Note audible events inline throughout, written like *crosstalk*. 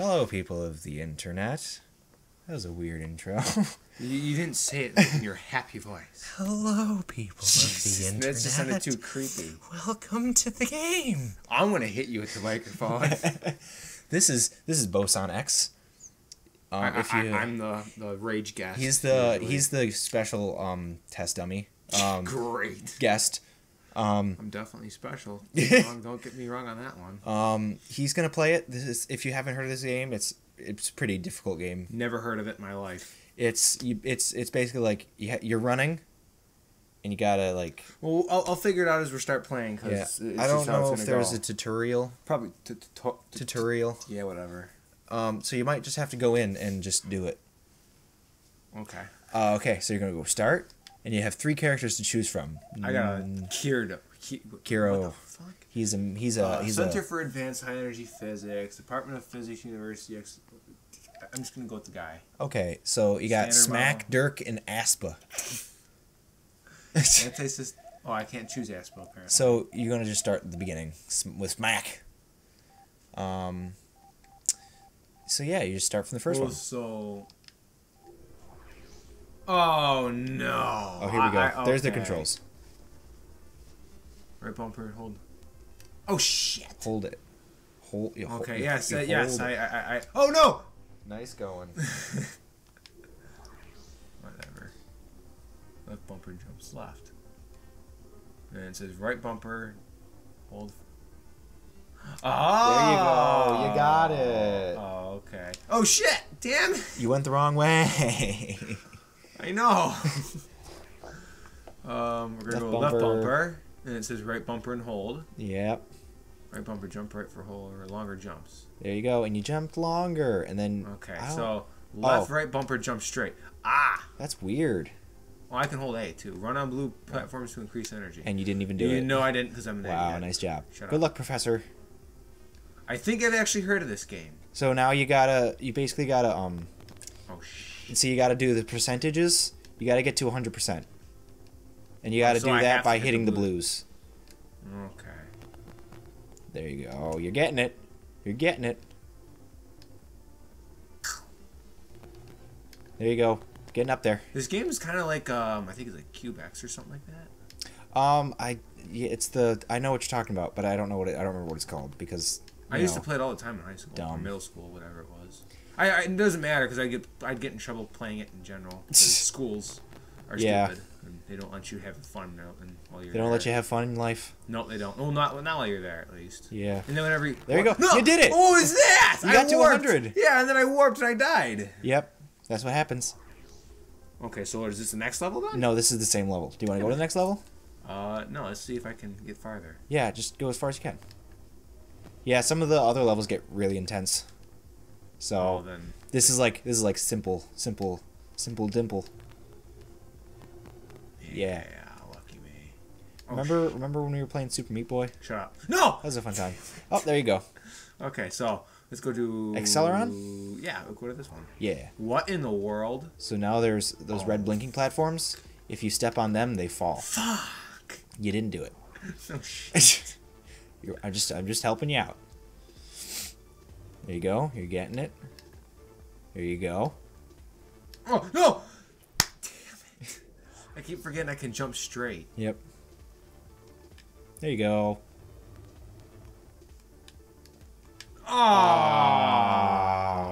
Hello, people of the internet. That was a weird intro. *laughs* You, you didn't say it in your happy voice. Hello, people of the internet. That just sounded too creepy. Welcome to the game. I'm gonna hit you with the microphone. *laughs* This is this is Boson X. Um, I, if you, am the the rage guest. he's the he's the special um test dummy *laughs* um great. guest. Um, I'm definitely special. *laughs* Don't don't get me wrong on that one. um, he's gonna play it. This is if you haven't heard of this game, it's it's a pretty difficult game. Never heard of it in my life. It's you, it's it's basically like you ha- you're running, and you gotta like Well, I'll, I'll figure it out as we start playing. Cause yeah. it's I don't know if there's a tutorial probably t- t- t- tutorial. Yeah, whatever. Um, so you might just have to go in and just do it. Okay. Uh, okay, so you're gonna go start, and you have three characters to choose from. I got a Mm, Kiro. Kiro. What the fuck? He's a he's a Uh, he's Center a for Advanced High Energy Physics, Department of Physics, University. X- I'm just gonna go with the guy. okay. So you got Standard Smack, model. Dirk, and Aspa. Antisys. *laughs* Oh, I can't choose Aspo apparently. so you're gonna just start at the beginning with Smack. Um. So yeah, you just start from the first Oh, one. So. Oh no! Oh, here we go. I- I- There's the controls. Right bumper, hold. Oh shit! Hold it. Hold. You hold Okay, you- yes, you uh, yes. hold I. I, I, I. Oh no! Nice going. *laughs* Whatever. Left bumper jumps left. And it says right bumper, hold. Oh. *gasps* There you go. You got it. Oh, okay. Oh shit! Damn! You went the wrong way. *laughs* I know. *laughs* um, we're gonna Left go left bumper. bumper, and it says right bumper and hold. yep. Right bumper, jump right for hold or longer jumps. There you go, and you jumped longer, and then Okay, so left, Oh. right bumper, jump straight. Ah! that's weird, Well, I can hold A too. Run on blue platforms to increase energy. and you didn't even do you it. know I didn't because I'm an wow, idiot. nice job. Shut Good up. luck, Professor. I think I've actually heard of this game. So now you gotta, you basically gotta, um, Oh shit! So you gotta do the percentages. You gotta get to 100 percent, and you gotta So do I that by hitting the the blues. Okay. There you go. You're getting it. You're getting it. There you go. Getting up there. This game is kind of like um, I think it's like Cubex or something like that. Um, I yeah, it's the I know what you're talking about, but I don't know what it, I don't remember what it's called because I you used to play it all the time in high school, or middle school, whatever it was. I, I it doesn't matter because I get I'd get in trouble playing it in general. *laughs* schools are Yeah. stupid and they don't let you have fun now and while you're They don't there. let you have fun in life. No, they don't. Well, not not while you're there at least. Yeah. And then whenever you, There you go. No! You did it! What was that? You I got to 100. Yeah, and then I warped and I died. Yep. That's what happens. Okay, so is this the next level then? No, this is the same level. Do you want to go to the next level? Uh, no. Let's see if I can get farther. Yeah, just go as far as you can. Yeah, some of the other levels get really intense. So Oh, then. this is like this is like simple, simple, simple dimple. Yeah. lucky me. Oh, Remember remember when we were playing Super Meat Boy? Shut up. No. That was a fun time. Oh, there you go. Okay, so let's go to Acceleron? Yeah, we'll go to this one. Yeah. What in the world? So now there's those Oh. red blinking platforms. If you step on them, they fall. Fuck. You didn't do it. *laughs* No shit. *laughs* I'm just I'm just helping you out. There you go. You're getting it. There you go. oh no! Damn it! I keep forgetting I can jump straight. Yep. There you go. Oh!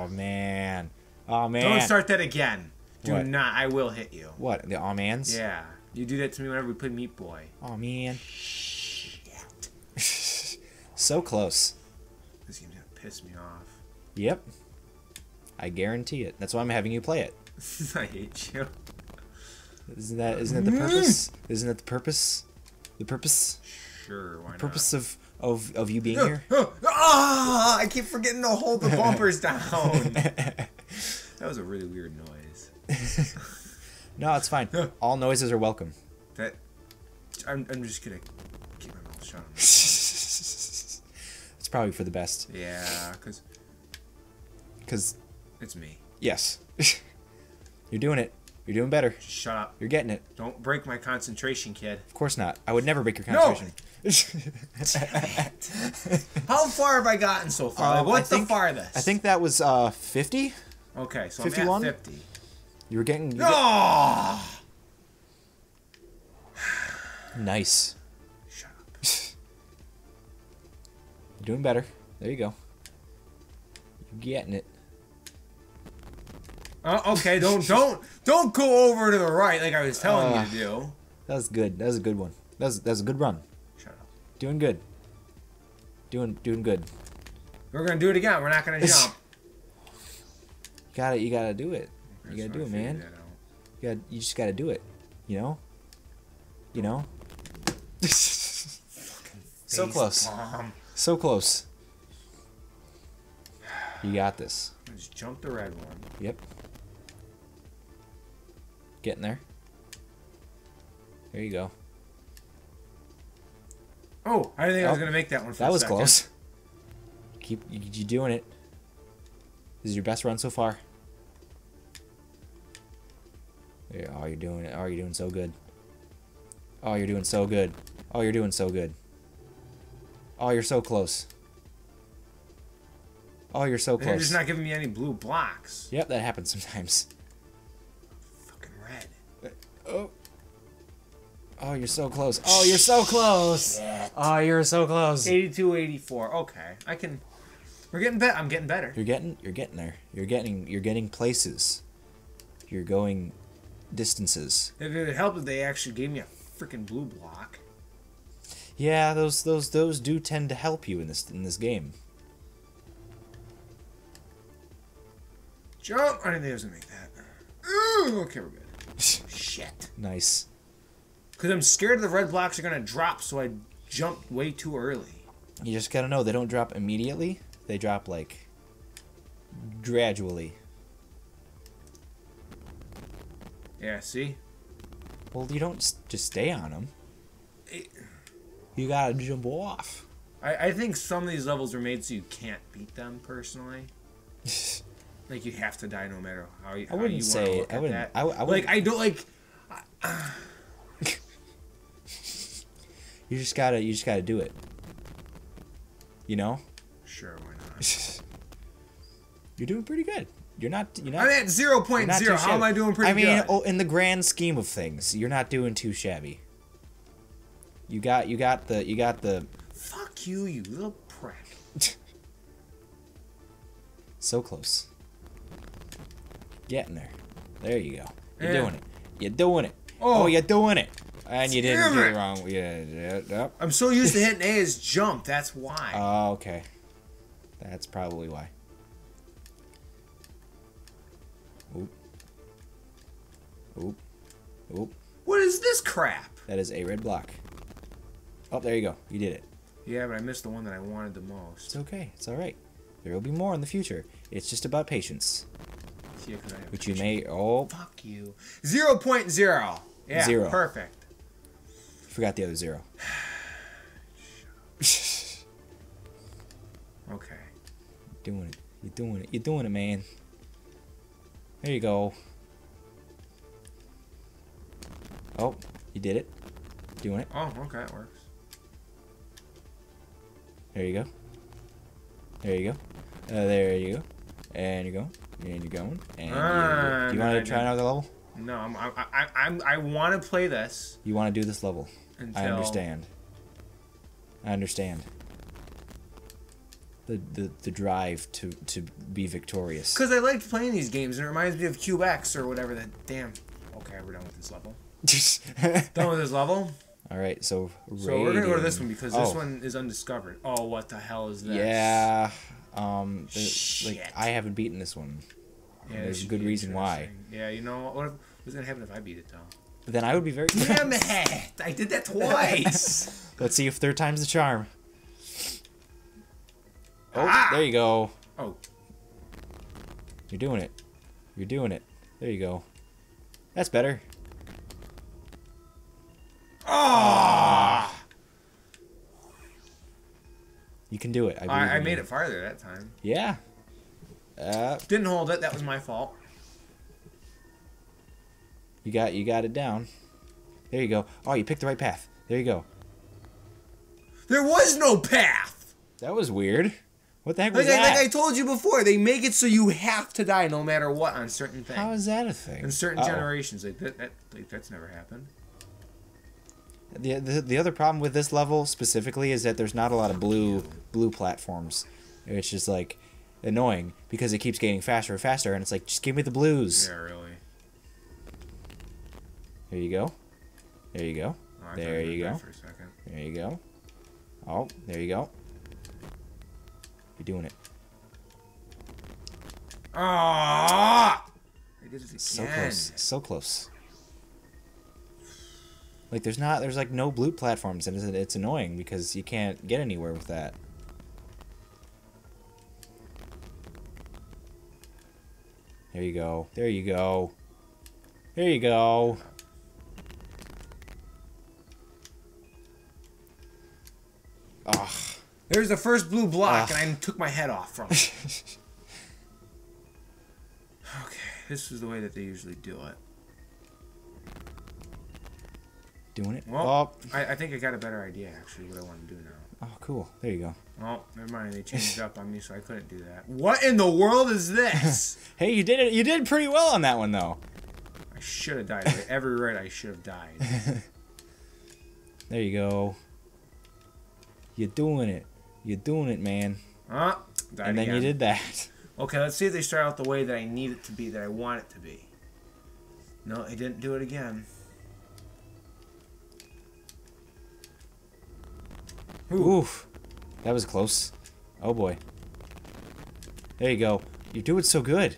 Oh man. Oh man. Don't start that again. Do What? not. I will hit you. What? The aw mans? Yeah. You do that to me whenever we play Meat Boy. Oh man. Shit. *laughs* so close. This game's gonna piss me off. Yep. I guarantee it. That's why I'm having you play it. *laughs* I hate you. Isn't that isn't it the purpose? Isn't it the purpose? The purpose? Sure, why not? Purpose of of of you being here? Ah! I keep forgetting to hold the bumpers *laughs* down. *laughs* that was a really weird noise. no, it's fine. All noises are welcome. That I'm, I'm just gonna keep my mouth shut. on it's probably for the best. yeah, cause Cause it's me. yes, *laughs* you're doing it. You're doing better. Just shut up. You're getting it. Don't break my concentration, kid. Of course not. I would never break your concentration. No! How far have I gotten so far? Like, I what's think- the farthest? I think that was uh 50. Okay, so 51? I'm at 50. You were getting you get- nice. Shut up. *laughs* You're doing better. There you go. You're getting it. Uh, okay, don't don't don't go over to the right like I was telling Uh. you to do. That's good. That's a good one. That's was that was a good run. Shut up. Doing good. Doing doing good. We're gonna do it again. We're not gonna jump. You gotta you gotta do it. You gotta do it, man. Figure that out. You gotta. you just gotta do it. You know? You know? *laughs* so close. palm. So close. You got this. Just jump the red one. Yep. Getting there. There you go. Oh, I didn't think I was Oh, gonna make that one. For That was second. close. Keep you, doing it. This is your best run so far. Yeah, oh, you're doing it. Oh, you're doing so good. Oh, you're doing so good. Oh, you're doing so good. Oh, you're so close. Oh, you're so close. They're close. just not giving me any blue blocks. Yep, that happens sometimes. Oh. Oh, you're so close. Oh, you're so close. Oh, you're so close. 82, 84. Okay, I can. We're getting better. I'm getting better. You're getting you're getting there. You're getting you're getting places. You're going distances. If it would help if they actually gave me a freaking blue block. Yeah, those those those do tend to help you in this in this game. Jump! I didn't think I was gonna make that. Ooh, okay, we're good. Shit. Nice. Because I'm scared the red blocks are gonna drop, so I jumped way too early. You just gotta know they don't drop immediately. They drop like gradually. Yeah, see? Well, you don't just stay on them. It- You gotta jump off. I, I think some of these levels are made so you can't beat them personally. *laughs* Like you have to die no matter how you. I wouldn't you say- I wouldn't- that. I I like wouldn't- I don't like. You just gotta you just gotta do it. You know. *laughs* Sure, why not? You're doing pretty good. You're not. You're not. I'm at zero point zero. How am. I doing pretty good? I mean, good? oh, in the grand scheme of things, you're not doing too shabby. You got. You got the. You got the. Fuck you, you little prick. *laughs* So close. Getting there. There you go. You're Yeah. doing it. You're doing it. Oh, Oh. you're doing it. And you didn't do it. wrong. Yeah. yeah, Yep. I'm so used to *laughs* hitting A as jump. That's why. Oh, okay. That's probably why. Oop. Oop. Oop. what is this crap? That is a red block. Oh, there you go. You did it. Yeah, but I missed the one that I wanted the most. It's okay. It's all right. There will be more in the future. It's just about patience, See if I have which you may. Oh, Fuck you. Zero point zero. Yeah, Zero. perfect. forgot the other zero. *sighs* Okay. doing it. You're doing it. You're doing it, man. There you go. Oh, you did it. Doing it. Oh, okay, it works. There you go. There you go. Uh, there you go. And you go. And you're going. And Ah, you do you want to try another level? No, I'm, I, I, I'm, I want to play this You want to do this level? until. I understand. I understand. The, the the drive to to be victorious. Because I liked playing these games, and it reminds me of Cube X or whatever. That damn. Okay, we're done with this level. *laughs* Done with this level. All right, so So we're gonna go to this one rating. because this Oh. one is undiscovered. Oh, what the hell is this? Yeah. Um. like I haven't beaten this one. Yeah, There's a good reason why. Yeah, you know what? What's gonna happen if I beat it though? Then I would be very. Damn it! I did that *laughs* twice. Let's see if third time's the charm. Oh, Ah! there you go. oh, You're doing it. You're doing it. There you go. That's better. ah! You can do it. I, I, I made it farther that time. Yeah. Uh, Didn't hold it. That was my fault. you got you got it down. There you go. Oh, you picked the right path. There you go. There was no path. That was weird. What the heck was Like I, that? like I told you before, they make it so you have to die no matter what on certain things. How is that a thing? in certain Uh-oh. generations, like that, that like, that's never happened. The, the the other problem with this level specifically is that there's not a lot of blue blue platforms. It's just like annoying because it keeps getting faster and faster, and it's like just give me the blues. Yeah, really. There you go. There you go. Oh, There you go. For a second. There you go. Oh, there you go. You're doing it. Ah! I did it again. So close. So close. Like there's not there's like no blue platforms and it's, it's annoying because you can't get anywhere with that. There you go. There you go. There you go. Ugh. There's the first blue block, Ah. and I took my head off from it. *laughs* okay, this is the way that they usually do it. Doing it. Well, oh. I, I think I got a better idea, actually, what I want to do now. oh, oh, cool. There you go. Oh, never mind. They *laughs* changed up on me, so I couldn't do that. What in the world is this? *laughs* Hey, you did it. You did pretty well on that one though. I should have died. Every *laughs* right, I should have died. There you go. You're doing it. You're doing it, man. Oh, died and then you did that. Okay, let's see if they start out the way that I need it to be, that I want it to be. No, they didn't do it again. Oof. That was close. Oh boy. There you go. You're doing so good.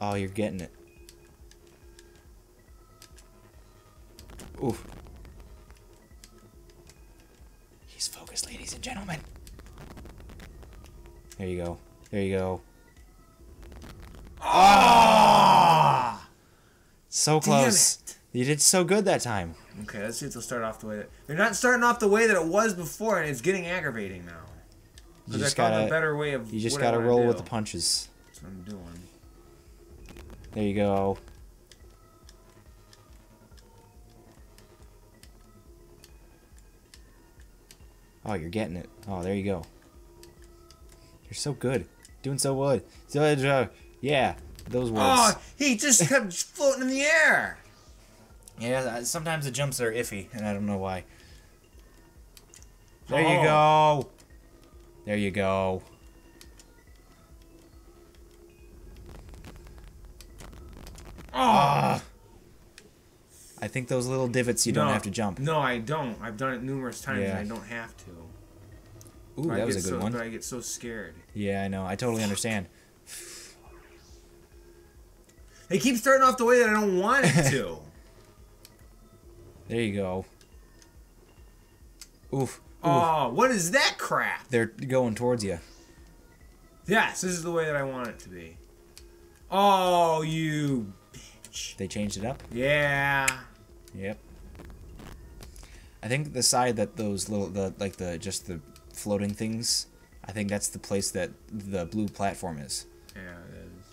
Oh, you're getting it. Oof. He's focused, ladies and gentlemen. There you go. There you go. Ah! So close. You did so good that time. Okay, let's see if they'll start off the way that they're not starting off the way that it was before, and it's getting aggravating now. You just found a gotta, better way of. you just gotta roll with the punches. That's what I'm doing. There you go. Oh, you're getting it. Oh, there you go. You're so good. Doing so good. Uh, yeah, those words. Oh, he just kept floating in the air. Yeah, sometimes the jumps are iffy, and I don't know why. There Oh. you go. There you go. Ah. I think those little divots you don't have to jump. No, I don't. I've done it numerous times, Yeah. and I don't have to. Ooh, But I that was a good so, one. But I get so scared. Yeah, I know. I totally understand. They keep starting off the way that I don't want it *laughs* to. There you go. Oof. Oof. oh, what is that crap? They're going towards you. Yes, this is the way that I want it to be. Oh, you bitch. They changed it up. Yeah. Yep. I think the side that those little the like the just the floating things. I think that's the place that the blue platform is. Yeah, it is.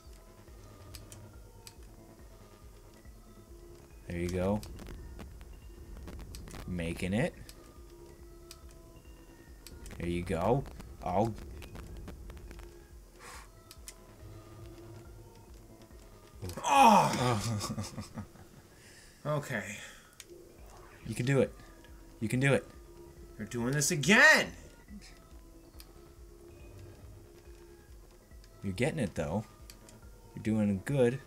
There you go. Making it. There you go. Oh. Oh. *laughs* okay. You can do it. You can do it. You're doing this again. You're getting it though. You're doing good.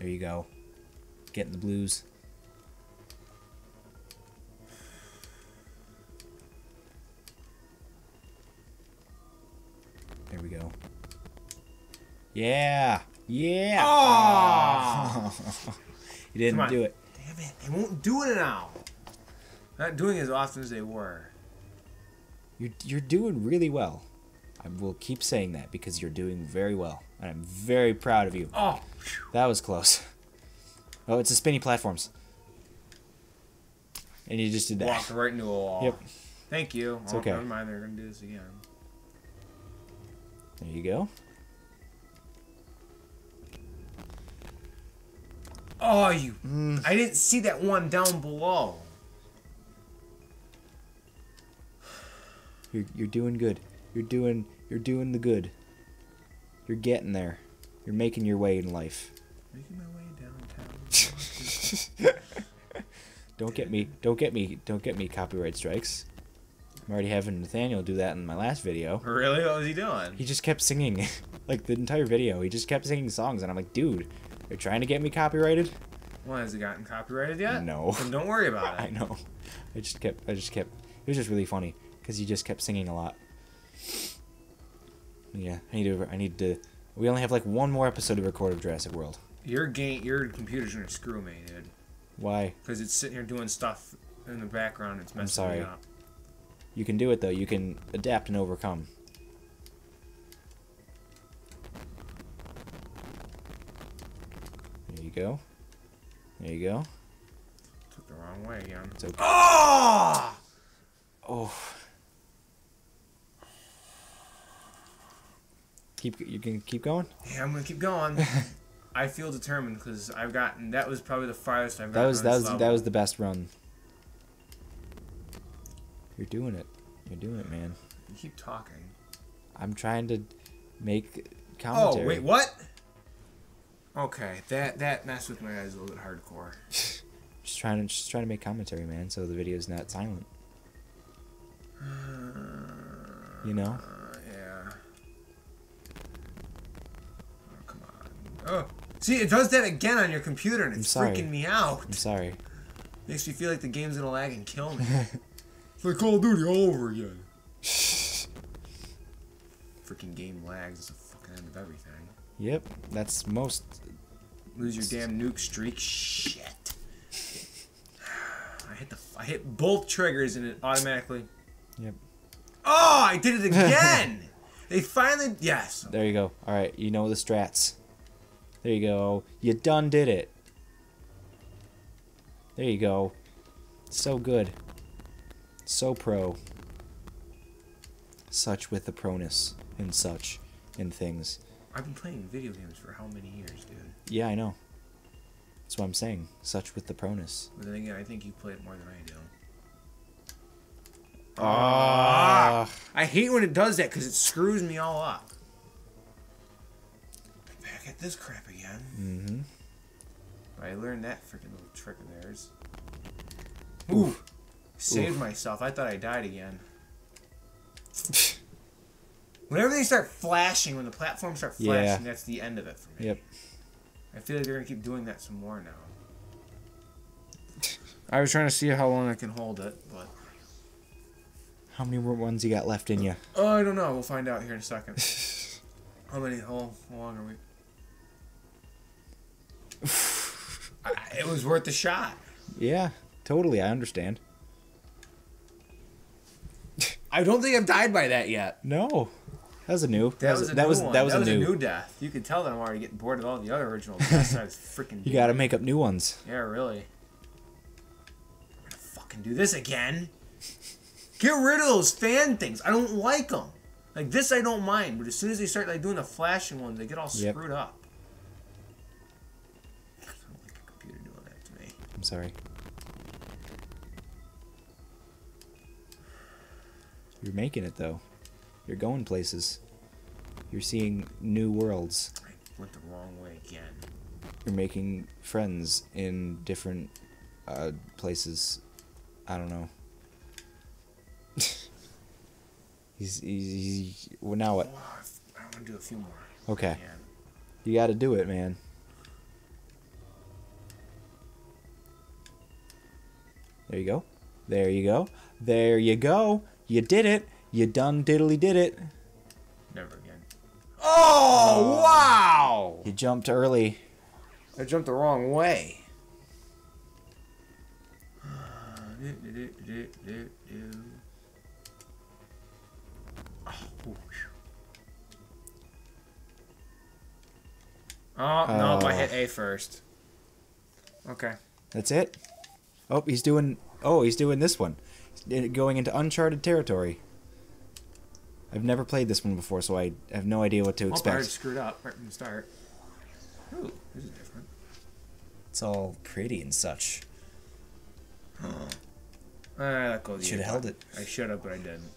There you go. Getting the blues. There we go. Yeah. Yeah. Ah. *laughs* Oh. you didn't do it. Damn it. They won't do it now. Not doing it as often as they were. You're, you're doing really well. I will keep saying that because you're doing very well. And I'm very proud of you. Oh. phew. That was close. Oh, it's the spinny platforms. And you just did that. Walked right into a wall. Yep. Thank you. It's oh, okay. Never mind. They're gonna do this again. There you go. Oh, you! Mm. I didn't see that one down below. You're you're doing good. You're doing you're doing the good. You're getting there. You're making your way in life. Making my way downtown. *laughs* Don't get me don't get me don't get me copyright strikes. I'm already having Nathaniel do that in my last video. really? What was he doing? He just kept singing *laughs* like the entire video. He just kept singing songs and I'm like, dude, they're trying to get me copyrighted? Well, has it gotten copyrighted yet? No. Then don't worry about *laughs* it. I know. I just kept I just kept it was just really funny because he just kept singing a lot. Yeah, I need to I need to we only have like one more episode to record of Jurassic World. Your game, your computer's gonna screw me, dude. Why? Because it's sitting here doing stuff in the background. It's messing sorry. me up. You can do it though. You can adapt and overcome. There you go. There you go. Took the wrong way again. It's okay. Oh! Oh. Keep you can keep going. Yeah, I'm gonna keep going. *laughs* I feel determined because I've gotten. That was probably the farthest I've. That was that was that was the best run. You're doing it. You're doing it, man. You keep talking. I'm trying to make commentary. Oh commentary. wait, what? Okay, that that messed with my eyes a little bit hardcore. *laughs* Just trying to just trying to make commentary, man, so the video's not silent. *sighs* You know? Oh, see, it does that again on your computer, and it's freaking me out. I'm sorry. Makes me feel like the game's gonna lag and kill me. *laughs* it's like Call of Duty all over again. *laughs* Freaking game lags. It's the fucking end of everything. Yep, that's most. Lose your damn nuke streak. Shit. *sighs* I hit the. I hit both triggers and it automatically. Yep. Oh, I did it *laughs* again. they finally. Yes. There you go. All right, you know the strats. There you go. You done did it. There you go. So good. So pro. Such with the proness and such and things. I've been playing video games for how many years, dude? Yeah, I know. That's what I'm saying. Such with the proness. But then again, I think you play it more than I do. Ah. I hate when it does that because it screws me all up. Back at this crap again. Mm-hmm. I learned that freaking little trick of theirs. Ooh. Saved myself. I thought I died again. *laughs* Whenever they start flashing, when the platforms start Yeah. flashing, that's the end of it for me. Yep. I feel like they're gonna keep doing that some more now. *laughs* I was trying to see how long I can hold it, but *laughs* How many more ones you got left in you? oh, I don't know. We'll find out here in a second. how many? How, how long are we? It was worth the shot. Yeah, totally. I understand. I don't think I've died by that yet. No, that was a new. That was a that new was one. that was a new. death. You can tell that I'm already getting bored of all the other original deaths. *laughs* I was freaking. You got to make up new ones. Yeah, really. I'm gonna fucking do this again. Get rid of those fan things. I don't like them. Like this, I don't mind, but as soon as they start like doing the flashing ones, they get all Yep. screwed up. I'm sorry. You're making it though. You're going places. You're seeing new worlds. I went the wrong way again. You're making friends in different uh, places. I don't know. *laughs* he's, he's, he's well, now what? I want to do a few more. Okay, you got to do it, man. There you go. There you go. There you go. You did it. You done diddly did it. Never again. Oh, oh. wow! You jumped early. I jumped the wrong way. Oh, no, I Oh. hit A first. Okay. That's it. Oh, he's doing. Oh, he's doing this one. He's Going into uncharted territory. I've never played this one before, so I have no idea what to Well, I already screwed up right from the start. Ooh, this is different. It's all pretty and such. Uh, that goes. Should have held it. I should have, but I didn't.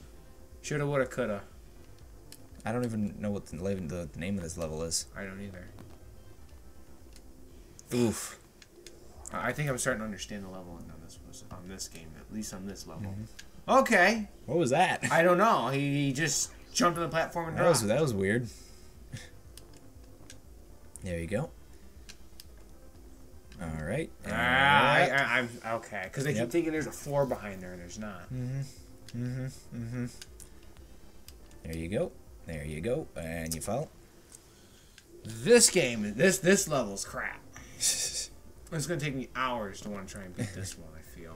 Shoulda, woulda, coulda. I don't even know what the, the name of this level is. I don't either. Oof. I think I'm starting to understand the leveling on this on this game, at least on this level. Mm-hmm. Okay, What was that? I don't know. He, he just jumped on the platform and That was that was weird. There you go. All right. Ah, I, I'm okay because I yep. keep thinking there's a floor behind there and there's not. Mm-hmm. Mm-hmm. Mm-hmm. There you go. There you go. And you fall. This game, this this level's crap. *laughs* It's gonna take me hours to want to try and beat this one. I feel.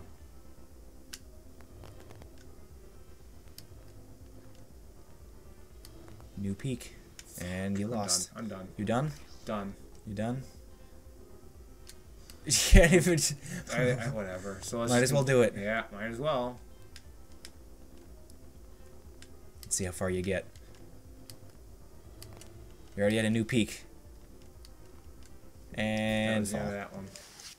New peak. And you I'm lost. done. I'm done. You done? Done. You done? *laughs* You can't even. I, I, whatever. So let's Might as well do it. Yeah, might as well. Let's see how far you get. You already had a new peak. That And was the end that one.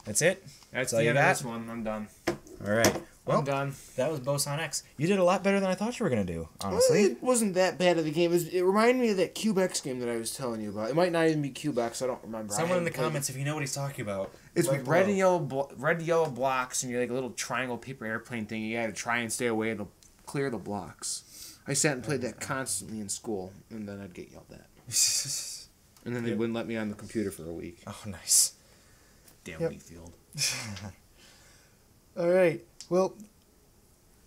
That's it. That's all the you end of got? this one. I'm done. All right. Well, I'm done. that was Boson X. You did a lot better than I thought you were gonna do. Well, Honestly. it wasn't that bad of a game. It, was, it reminded me of that Cubex game that I was telling you about. It might not even be Cubex. I don't remember. Someone in the haven't it. comments, if you know what he's talking about. It's right red below. and yellow, blo- red and yellow blocks, and you're like a little triangle paper airplane thing. You gotta try and stay away to clear the blocks. I sat and played that constantly in school, and then I'd get yelled at. *laughs* And then they Yep. wouldn't let me on the computer for a week. oh, nice. Damn Yep. Wheatfield. *laughs* All right. Well,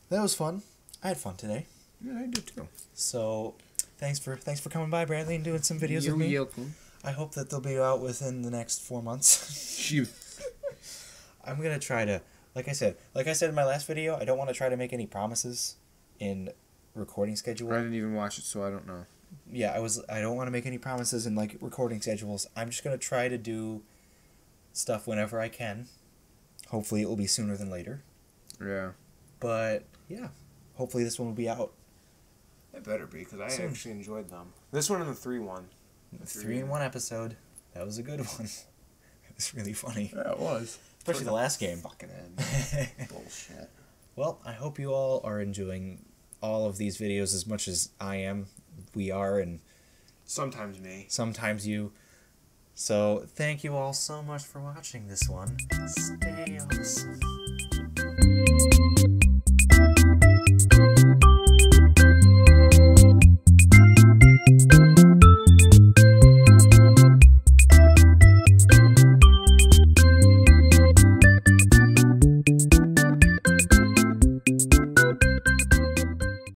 that was fun. I had fun today. Yeah, I do too. So, thanks for thanks for coming by, Bradley, and doing some videos You're with me. welcome. I hope that they'll be out within the next four months. *laughs* *laughs* Shoot. I'm gonna try to, like I said, like I said in my last video, I don't want to try to make any promises in recording schedule. I didn't even watch it, so I don't know. Yeah, I was. I don't want to make any promises in like recording schedules. I'm just gonna try to do stuff whenever I can. Hopefully, it will be sooner than later. Yeah. But yeah, hopefully this one will be out. It better be, because I Soon. actually enjoyed them. This one and the 3 one. The Three in one episode. That was a good one. *laughs* It was really funny, Yeah, it was. especially the last game. Fucking end. *laughs* *laughs* Bullshit. Well, I hope you all are enjoying all of these videos as much as I am. We are, and Sometimes me. sometimes you. So thank you all so much for watching this one. Stay awesome.